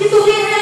Itu 他